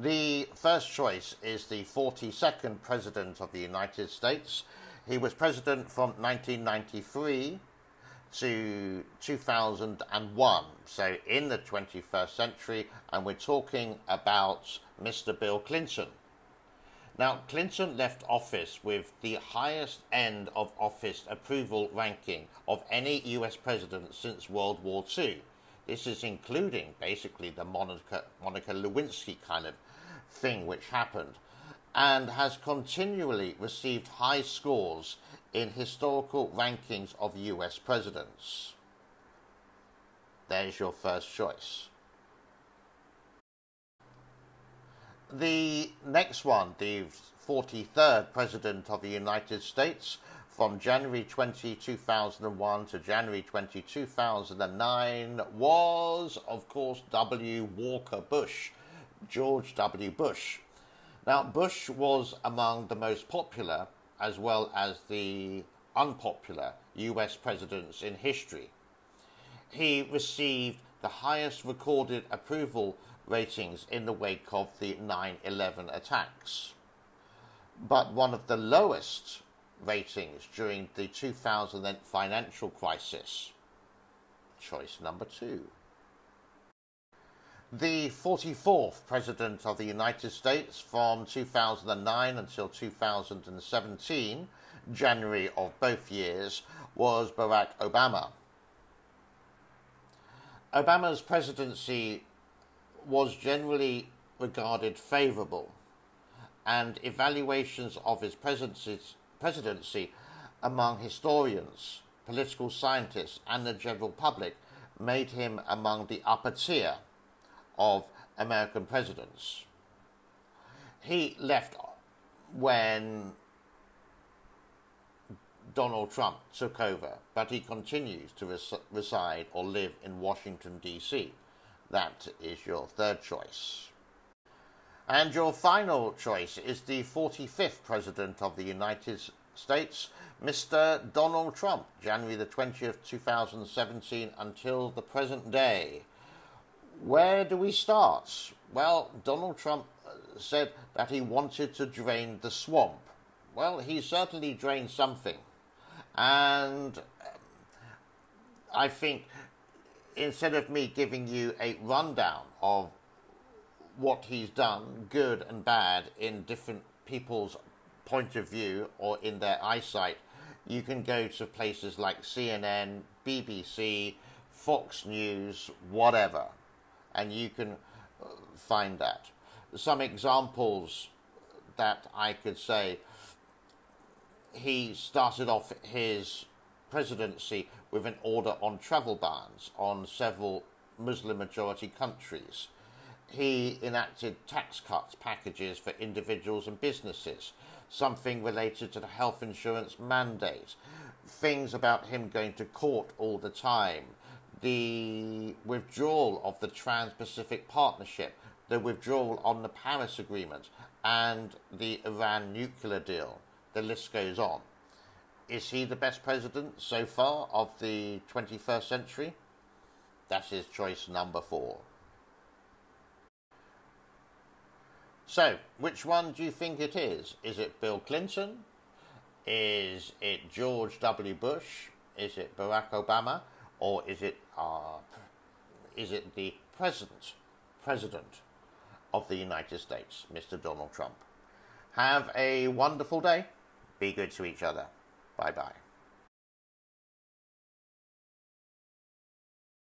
The first choice is the 42nd President of the United States. He was President from 1993 to 2001, so in the 21st century, and we're talking about Mr. Bill Clinton. Now, Clinton left office with the highest end of office approval ranking of any US president since World War II. This is including basically the Monica, Monica Lewinsky kind of thing which happened, and has continually received high scores in historical rankings of US presidents. There's your first choice. The next one, the 43rd President of the United States, from January 20, 2001 to January 20, 2009, was, of course, W. Walker Bush, George W. Bush. Now, Bush was among the most popular as well as the unpopular US presidents in history. He received the highest recorded approval ratings in the wake of the 9 11 attacks, but one of the lowest ratings during the 2000 financial crisis. Choice number two. The 44th President of the United States from 2009 until 2017, January of both years, was Barack Obama. Obama's presidency was generally regarded favorable, and evaluations of his presidency among historians, political scientists, and the general public made him among the upper tier of American presidents. He left when Donald Trump took over, but he continues to res- reside or live in Washington, D.C. That is your third choice. And your final choice is the 45th President of the United States, Mr. Donald Trump, January the 20th, 2017, until the present day. Where do we start? Well, Donald Trump uh, said that he wanted to drain the swamp. Well, he certainly drained something. And um, I think instead of me giving you a rundown of what he's done, good and bad, in different people's point of view or in their eyesight, you can go to places like CNN, BBC, Fox News, whatever and you can uh, find that. Some examples that I could say he started off his presidency with an order on travel bans on several Muslim majority countries. He enacted tax cuts packages for individuals and businesses, something related to the health insurance mandate, things about him going to court all the time, the withdrawal of the Trans Pacific Partnership, the withdrawal on the Paris Agreement, and the Iran nuclear deal. The list goes on. Is he the best president so far of the 21st century? That is choice number four. So, which one do you think it is? Is it Bill Clinton? Is it George W. Bush? Is it Barack Obama? or is it uh, is it the present president of the United States, Mr. Donald Trump? Have a wonderful day. Be good to each other. Bye bye.